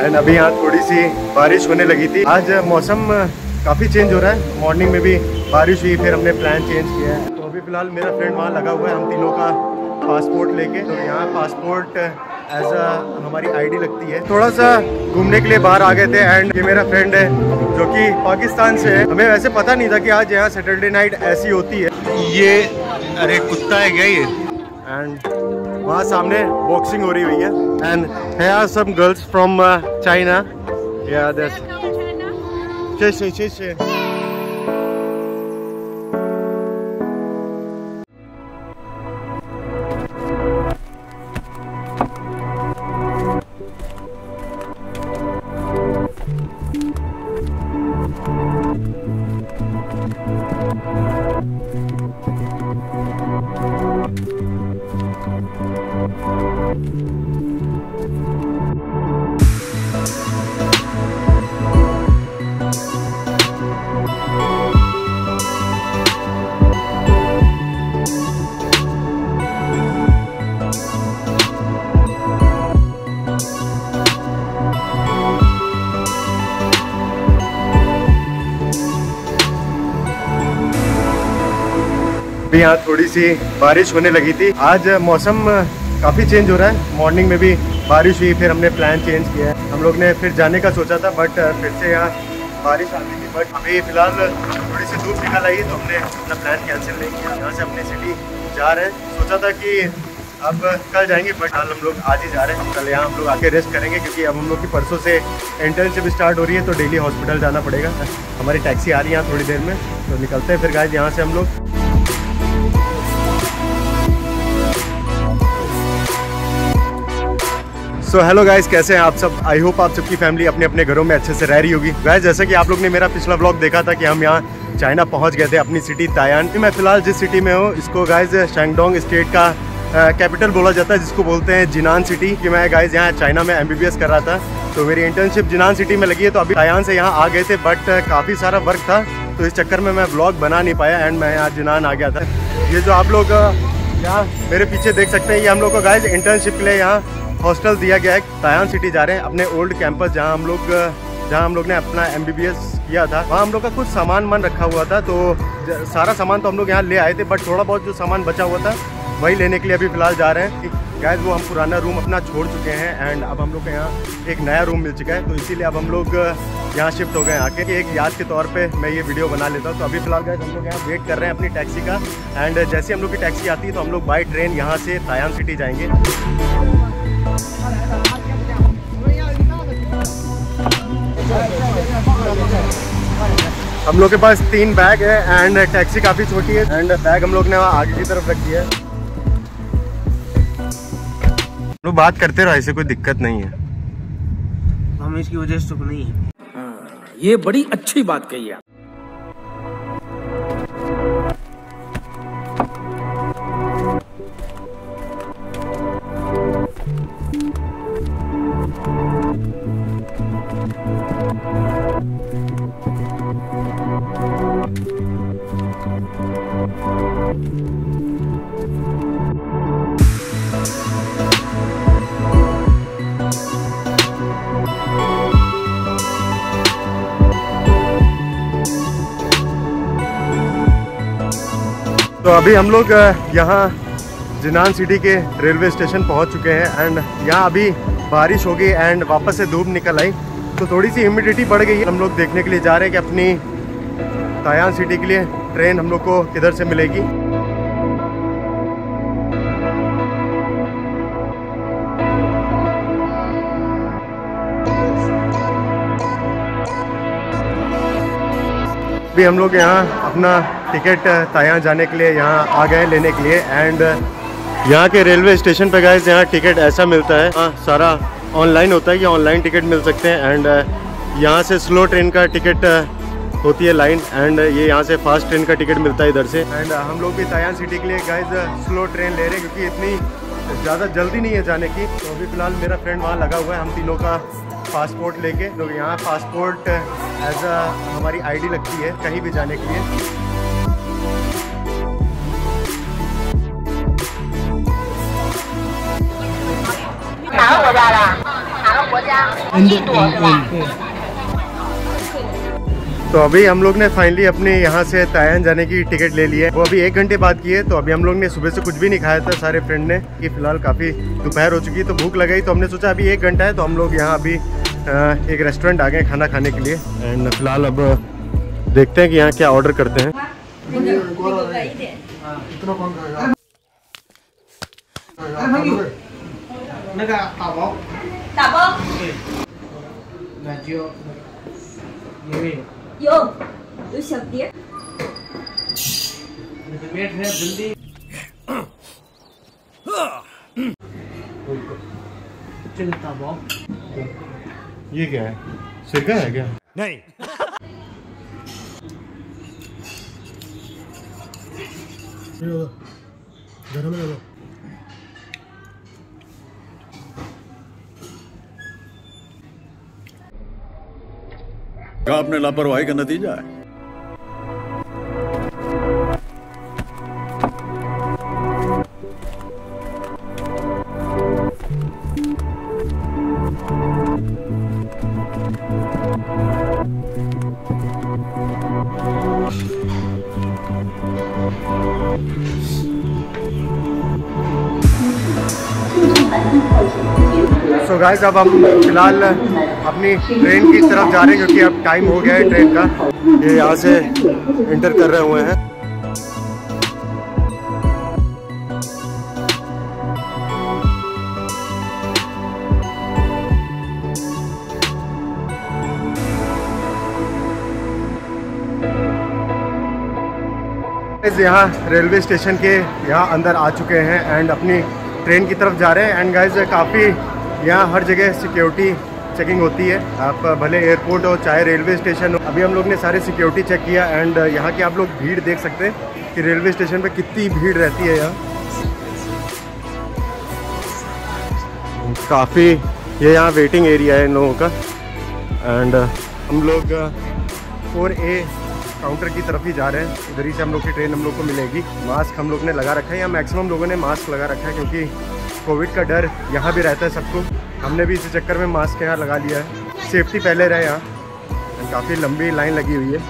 And अभी यहाँ थोड़ी सी बारिश होने लगी थी। आज मौसम काफ़ी चेंज हो रहा है। मॉर्निंग में भी बारिश हुई फिर हमने प्लान चेंज किया है। तो अभी फ़िलहाल मेरा फ्रेंड वहाँ लगा हुआ है हम तीनों का पासपोर्ट लेके। तो यहाँ पासपोर्ट एज अ हमारी आईडी लगती है। थोड़ा सा घूमने के लिए बाहर आ गए थे एंड ये मेरा फ्रेंड है जो कि पाकिस्तान से है। हमें वैसे पता नहीं था कि आज यहाँ सैटरडे नाइट ऐसी होती है। ये अरे कुत्ता है क्या ये? एंड वहाँ सामने बॉक्सिंग हो रही हुई है एंड है are some girls from China या दैट्स 谢谢谢谢。 अभी यहाँ थोड़ी सी बारिश होने लगी थी। आज मौसम काफ़ी चेंज हो रहा है। मॉर्निंग में भी बारिश हुई, फिर हमने प्लान चेंज किया है। हम लोग ने फिर जाने का सोचा था बट फिर से यहाँ बारिश आ गई थी बट अभी फ़िलहाल थोड़ी सी धूप निकल आई तो हमने अपना प्लान कैंसिल नहीं किया। यहाँ से अपने सिटी जा रहे हैं। सोचा था कि अब कल जाएँगे बट हाल हम लोग आज ही जा रहे हैं। कल यहाँ हम लोग आके रेस्ट करेंगे, क्योंकि अब हम लोग की परसों से इंटर्नशिप स्टार्ट हो रही है तो डेली हॉस्पिटल जाना पड़ेगा। हमारी टैक्सी आ रही है यहाँ थोड़ी देर में तो निकलते हैं फिर गाय यहाँ से हम लोग। सो हेलो गाइज़ कैसे हैं आप सब? आई होप आप सबकी फैमिली अपने अपने घरों में अच्छे से रह रही होगी। गाइस जैसे कि आप लोग ने मेरा पिछला ब्लॉग देखा था कि हम यहाँ चाइना पहुँच गए थे अपनी सिटी तायान मैं फ़िलहाल जिस सिटी में हूँ, इसको गाइज़ शेंगडोंग स्टेट का कैपिटल बोला जाता है, जिसको बोलते हैं जिनान सिटी कि मैं गाइज़ यहाँ चाइना में एमबीबीएस कर रहा था। तो मेरी इंटर्नशिप जिनान सिटी में लगी है तो अभी तायान से यहाँ आ गए थे बट काफ़ी सारा वर्क था। तो इस चक्कर में मैं ब्लॉग बना नहीं पाया एंड मैं यहाँ जिनान आ गया था। ये जो आप लोग यहाँ मेरे पीछे देख सकते हैं, ये हम लोग को गाइज़ इंटर्नशिप के लिए यहाँ हॉस्टल दिया गया है। तायान सिटी जा रहे हैं अपने ओल्ड कैंपस जहाँ हम लोग, जहाँ हम लोग ने अपना एमबीबीएस किया था। वहाँ हम लोग का कुछ सामान मन रखा हुआ था तो सारा सामान तो हम लोग यहाँ ले आए थे बट थोड़ा बहुत जो सामान बचा हुआ था, वही लेने के लिए अभी फ़िलहाल जा रहे हैं। गैस वो हम पुराना रूम अपना छोड़ चुके हैं एंड अब हम लोग के यहाँ एक नया रूम मिल चुका है तो इसीलिए अब हम लोग यहाँ शिफ्ट हो गए आके एक याद के तौर पे मैं ये वीडियो बना लेता हूँ। तो अभी फ़िलहाल गैस हम लोग यहाँ वेट कर रहे हैं अपनी टैक्सी का एंड जैसे हम लोग की टैक्सी आती है तो हम लोग बाई ट्रेन यहाँ से तायान सिटी जाएँगे। हम लोग के पास तीन बैग है एंड टैक्सी काफ़ी छोटी है एंड बैग हम लोग ने आगे की तरफ़ रख है। लोग बात करते रहो ऐसे कोई दिक्कत नहीं है। हमें इसकी वजह से चुप नहीं है। हाँ, ये बड़ी अच्छी बात कही है। तो अभी हम लोग यहाँ जिनान सिटी के रेलवे स्टेशन पहुँच चुके हैं एंड यहाँ अभी बारिश हो गई एंड वापस से धूप निकल आई। तो थोड़ी सी ह्यूमिडिटी बढ़ गई है। हम लोग देखने के लिए जा रहे हैं कि अपनी तायान सिटी के लिए ट्रेन हम लोग को किधर से मिलेगी। अभी हम लोग यहाँ अपना टिकट ताया जाने के लिए यहाँ आ गए लेने के लिए एंड यहाँ के रेलवे स्टेशन पे गए यहाँ टिकट ऐसा मिलता है। हाँ सारा ऑनलाइन होता है कि ऑनलाइन टिकट मिल सकते हैं एंड यहाँ से स्लो ट्रेन का टिकट होती है लाइन एंड ये यहाँ से फास्ट ट्रेन का टिकट मिलता है इधर से। एंड हम लोग भी तायान सिटी के लिए गाइज़ स्लो ट्रेन ले रहे हैं क्योंकि इतनी ज़्यादा जल्दी नहीं है जाने की। तो अभी फ़िलहाल मेरा फ्रेंड वहाँ लगा हुआ है, हम तीनों का पासपोर्ट लेके तो यहाँ पासपोर्ट एज अ हमारी आईडी लगती है कहीं भी जाने के लिए। तो अभी हम लोग ने फाइनली अपने यहाँ से तायन जाने की टिकट ले ली है। वो अभी एक घंटे बाद की है तो अभी हम लोग ने सुबह से कुछ भी नहीं खाया था सारे फ्रेंड ने। कि फ़िलहाल काफ़ी दोपहर हो चुकी है तो भूख लगाई तो हमने सोचा अभी एक घंटा है तो हम लोग यहाँ अभी एक रेस्टोरेंट आ गए खाना खाने के लिए। एंड फ़िलहाल अब देखते हैं कि यहाँ क्या ऑर्डर करते हैं। यो तू शब्द है वेट है जल्दी चिंता बॉब ये क्या है? सिरका है क्या? नहीं। गरम है आपने लापरवाही का नतीजा है। सो गाइस अब हम फ़िलहाल अपनी ट्रेन की तरफ़ जा रहे हैं क्योंकि अब टाइम हो गया है ट्रेन का। ये यहाँ से इंटर कर रहे हुए हैं। यहाँ रेलवे स्टेशन के यहाँ अंदर आ चुके हैं एंड अपनी ट्रेन की तरफ़ जा रहे हैं। एंड गाइज़ काफ़ी यहाँ हर जगह सिक्योरिटी चेकिंग होती है। आप भले एयरपोर्ट हो, चाहे रेलवे स्टेशन हो, अभी हम लोग ने सारे सिक्योरिटी चेक किया एंड यहाँ की आप लोग भीड़ देख सकते हैं कि रेलवे स्टेशन पे कितनी भीड़ रहती है यहाँ। काफ़ी ये यहाँ वेटिंग एरिया है इन लोगों का। एंड हम लोग फोर ए काउंटर की तरफ़ ही जा रहे हैं। इधर ही से हम लोग की ट्रेन हम लोग को मिलेगी। मास्क हम लोग ने लगा रखा है। यहाँ मैक्सिमम लोगों ने मास्क लगा रखा है क्योंकि कोविड का डर यहाँ भी रहता है सबको। हमने भी इसी चक्कर में मास्क यहाँ लगा लिया है। सेफ्टी पहले रहे यहाँ। काफ़ी लंबी लाइन लगी हुई है।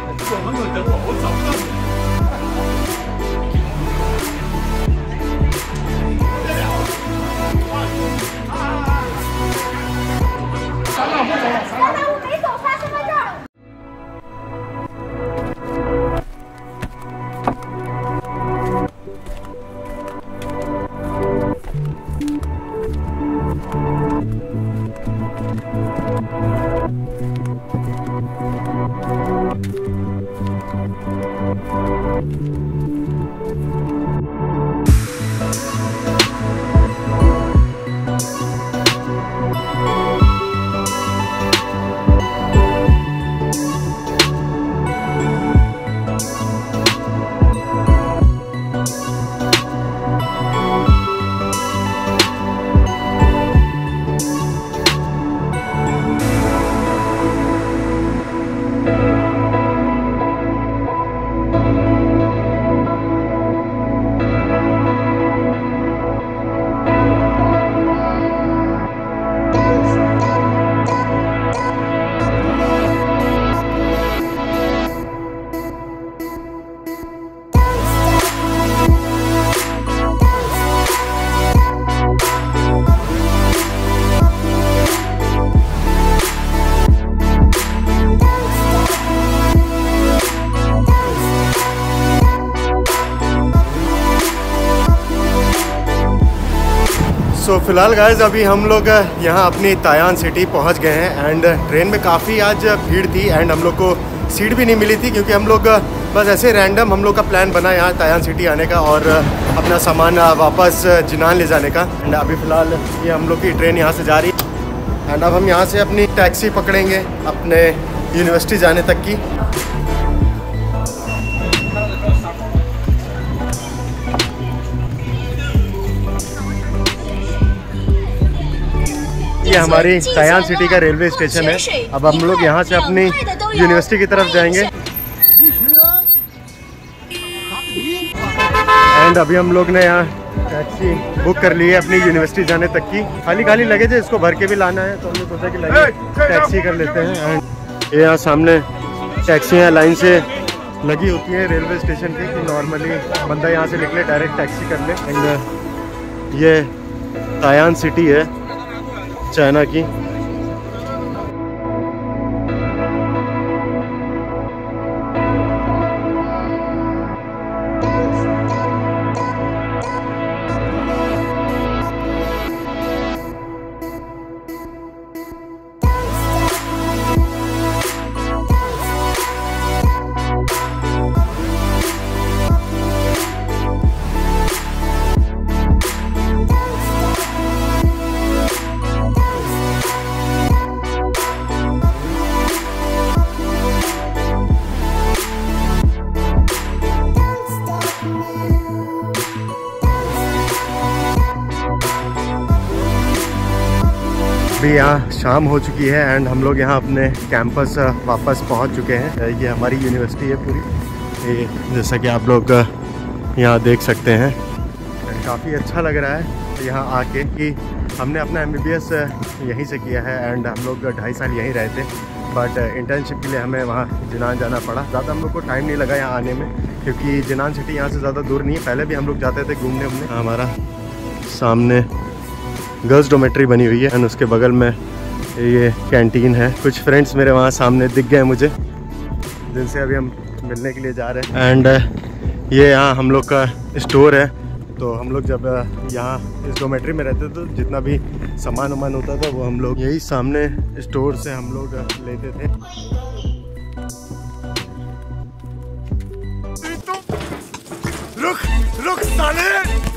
सो फ़िलहाल गाइज़ अभी हम लोग यहाँ अपनी तायान सिटी पहुँच गए हैं एंड ट्रेन में काफ़ी आज भीड़ थी एंड हम लोग को सीट भी नहीं मिली थी क्योंकि हम लोग बस ऐसे रैंडम हम लोग का प्लान बना यहाँ तायान सिटी आने का और अपना सामान वापस जिनान ले जाने का। एंड अभी फ़िलहाल ये हम लोग की ट्रेन यहाँ से जा रही है। एंड अब हम यहाँ से अपनी टैक्सी पकड़ेंगे अपने यूनिवर्सिटी जाने तक की। हमारी तयान सिटी का रेलवे स्टेशन है। अब हम लोग यहाँ से अपनी यूनिवर्सिटी की तरफ़ जाएँगे। एंड अभी हम लोग ने यहाँ टैक्सी बुक कर ली है अपनी यूनिवर्सिटी जाने तक की। खाली खाली लगे है इसको भर के भी लाना है तो हमने सोचा कि लगे टैक्सी कर लेते हैं। एंड ये यहाँ सामने टैक्सियाँ लाइन से लगी होती हैं रेलवे स्टेशन पे कि नॉर्मली बंदा यहाँ से निकले डायरेक्ट टैक्सी कर ले। एंड ये तायान सिटी है। चाइना की। अभी यहाँ शाम हो चुकी है एंड हम लोग यहाँ अपने कैंपस वापस पहुँच चुके हैं। ये हमारी यूनिवर्सिटी है पूरी। ये जैसा कि आप लोग यहाँ देख सकते हैं। काफ़ी अच्छा लग रहा है यहाँ आके कि हमने अपना एमबीबीएस यहीं से किया है एंड हम लोग ढाई साल यहीं रहे थे। बट इंटर्नशिप के लिए हमें वहाँ जिनान जाना पड़ा। ज़्यादा हम लोग को टाइम नहीं लगा यहाँ आने में, क्योंकि जिनान सिटी यहाँ से ज़्यादा दूर नहीं है। पहले भी हम लोग जाते थे घूमने उमने हमारा सामने गर्ल्स डोमेट्री बनी हुई है एंड उसके बगल में ये कैंटीन है। कुछ फ्रेंड्स मेरे वहाँ सामने दिख गए मुझे, जिनसे अभी हम मिलने के लिए जा रहे हैं। एंड ये यहाँ हम लोग का स्टोर है। तो हम लोग जब यहाँ इस डोमेट्री में रहते तो जितना भी सामान वामान होता था, वो हम लोग यही सामने स्टोर से हम लोग लेते थे। रुक रुक साले!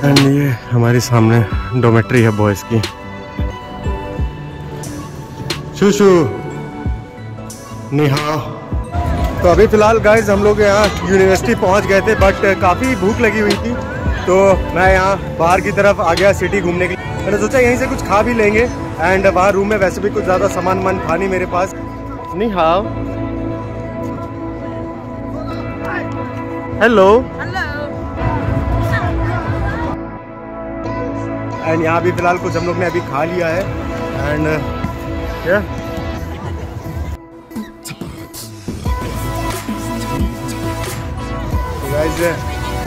एंड ये हमारे सामने डोमेट्री है बॉयज़ की। शूशु, निहा। तो अभी फ़िलहाल गाइज़ हम लोग यहाँ यूनिवर्सिटी पहुँच गए थे बट काफ़ी भूख लगी हुई थी। तो मैं यहाँ बाहर की तरफ़ आ गया सिटी घूमने के लिए। मैंने सोचा यहीं से कुछ खा भी लेंगे एंड वहाँ रूम में वैसे भी कुछ ज़्यादा सामान वामान था नहीं मेरे पास। नहीं हाँ हेलो एंड यहाँ भी फ़िलहाल कुछ हम लोग ने अभी खा लिया है एंड क्या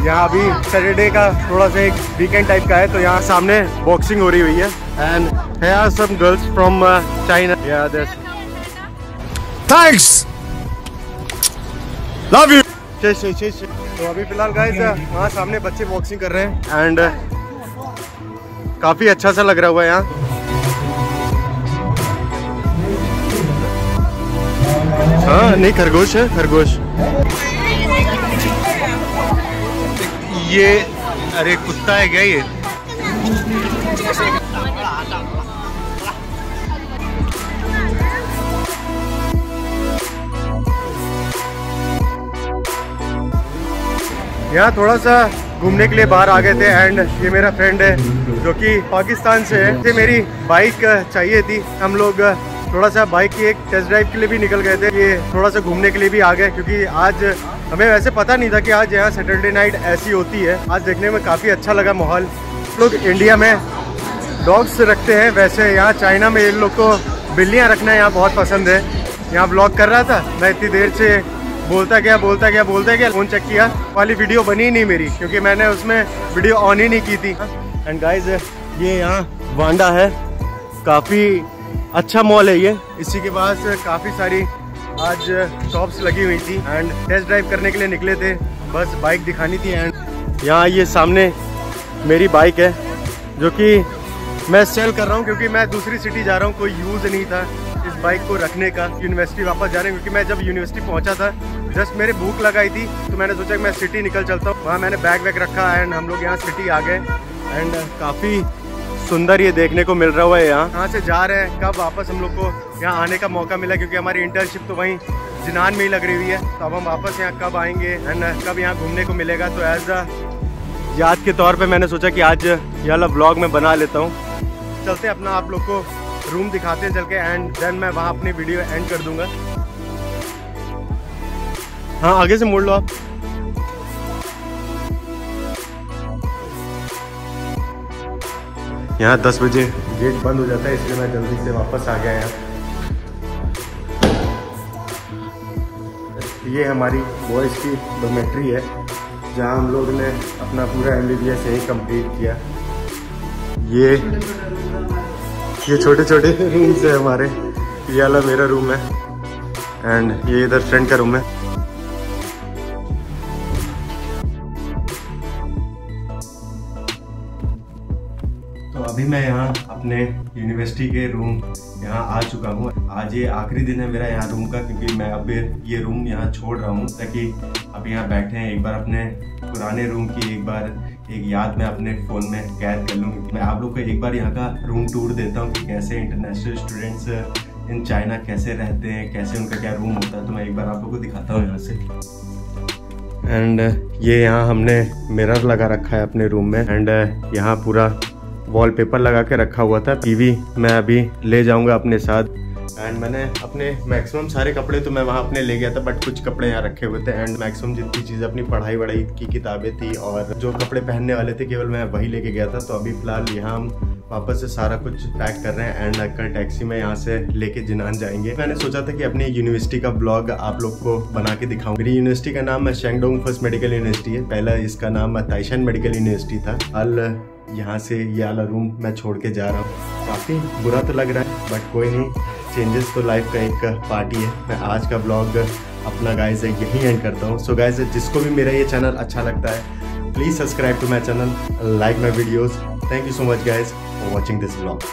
यहाँ अभी सैटरडे का थोड़ा सा एक वीकेंड टाइप का है तो यहाँ सामने बॉक्सिंग हो रही हुई है and here are some girls from uh, China. Yeah, there's Thanks. Love you. चे चे चे चे तो अभी फ़िलहाल गाइस वहाँ सामने बच्चे बॉक्सिंग कर रहे हैं। एंड काफ़ी अच्छा सा लग रहा हुआ है यहाँ। हाँ नहीं खरगोश है खरगोश। ये अरे कुत्ता है क्या ये? यहाँ थोड़ा सा घूमने के लिए बाहर आ गए थे एंड ये मेरा फ्रेंड है, जो कि पाकिस्तान से है। ये मेरी बाइक चाहिए थी। हम लोग थोड़ा सा बाइक की एक टेस्ट ड्राइव के लिए भी निकल गए थे। ये थोड़ा सा घूमने के लिए भी आ गए, क्योंकि आज हमें वैसे पता नहीं था कि आज यहाँ सैटरडे नाइट ऐसी होती है। आज देखने में काफ़ी अच्छा लगा माहौल। लोग इंडिया में डॉग्स रखते हैं। वैसे यहाँ चाइना में इन लोग को बिल्लियाँ रखना यहाँ बहुत पसंद है। यहाँ ब्लॉग कर रहा था। मैं इतनी देर से बोलता क्या बोलता क्या बोलता क्या फ़ोन चेक किया। वाली वीडियो बनी नहीं मेरी, क्योंकि मैंने उसमें वीडियो ऑन ही नहीं की थी। एंड गाइज़ ये यहाँ वांडा है। काफ़ी अच्छा मॉल है ये। इसी के पास काफ़ी सारी आज शॉप्स लगी हुई थी। एंड टेस्ट ड्राइव करने के लिए निकले थे। बस बाइक दिखानी थी एंड यहाँ ये सामने मेरी बाइक है, जो कि मैं सेल कर रहा हूँ, क्योंकि मैं दूसरी सिटी जा रहा हूँ, कोई यूज़ नहीं था। इस बाइक को रखने का यूनिवर्सिटी वापस जा रहे हैं, क्योंकि मैं जब यूनिवर्सिटी पहुँचा था जस्ट मेरे भूख लगाई थी तो मैंने सोचा कि मैं सिटी निकल चलता हूँ। वहाँ मैंने बैग वैग रखा एंड हम लोग यहाँ सिटी आ गए। एंड काफ़ी सुंदर ये देखने को मिल रहा हुआ है यहाँ। यहाँ से जा रहे हैं, कब वापस हम लोग को यहाँ आने का मौका मिला, क्योंकि हमारी इंटर्नशिप तो वहीं जिनान में ही लग रही हुई है। तो अब हम वापस यहाँ कब आएँगे एंड कब यहाँ घूमने को मिलेगा तो एज अ याद के तौर पे मैंने सोचा कि आज ये वाला ब्लॉग मैं बना लेता हूँ। चलते अपना आप लोग को रूम दिखाते हैं, चल के एंड देन मैं वहाँ अपनी वीडियो एंड कर दूँगा। हाँ आगे से मोड़ लो आप। यहाँ दस बजे गेट बंद हो जाता है, इसलिए मैं जल्दी से वापस आ गया यहाँ। ये हमारी बॉयज़ की डोमेट्री है, जहाँ हम लोग ने अपना पूरा एम बी बी एस यही कंप्लीट किया। ये ये छोटे छोटे रूम्स है हमारे। ये वाला मेरा रूम है। एंड ये इधर फ्रेंड का रूम है। तो अभी मैं यहाँ अपने यूनिवर्सिटी के रूम यहाँ आ चुका हूँ। आज ये आखिरी दिन है मेरा यहाँ रूम का, क्योंकि मैं अब ये रूम यहाँ छोड़ रहा हूँ, ताकि अब यहाँ बैठे हैं। एक बार अपने पुराने रूम की एक बार एक याद मैं अपने फ़ोन में कैद कर लूँ मैं आप लोग को एक बार यहाँ का रूम टूर देता हूँ कि कैसे इंटरनेशनल स्टूडेंट्स इन चाइना कैसे रहते हैं, कैसे उनका क्या रूम होता है तो मैं एक बार आप लोग को दिखाता हूँ यहाँ से। एंड ये यहाँ हमने मिरर लगा रखा है अपने रूम में। एंड यहाँ पूरा वॉलपेपर लगा के रखा हुआ था। टीवी मैं अभी ले जाऊँगा अपने साथ। एंड मैंने अपने मैक्सिमम सारे कपड़े तो मैं वहाँ अपने ले गया था बट कुछ कपड़े यहाँ रखे हुए थे। एंड मैक्सिमम जितनी चीज़ें, अपनी पढ़ाई वढ़ाई की किताबें थी और जो कपड़े पहनने वाले थे, केवल मैं वही लेके गया था। तो अभी फ़िलहाल यहाँ हम वापस से सारा कुछ पैक कर रहे हैं। एंड कल टैक्सी में यहाँ से लेके जिनान जाएँगे। मैंने सोचा था कि अपनी यूनिवर्सिटी का ब्लॉग आप लोग को बना के दिखाऊँ। मेरी यूनिवर्सिटी का नाम शेंगडोंग फ़र्स्ट मेडिकल यूनिवर्सिटी है। पहला इसका नाम ताइशान मेडिकल यूनिवर्सिटी था। अल यहाँ से ये वाला रूम मैं छोड़ के जा रहा हूँ। काफ़ी बुरा तो लग रहा है बट कोई नहीं। चेंजेस तो लाइफ का एक पार्टी है। मैं आज का ब्लॉग अपना गाइज़ यही एंड करता हूँ। सो गाइज़ जिसको भी मेरा ये चैनल अच्छा लगता है please subscribe to my channel like my videos thank you so much guys for watching this blog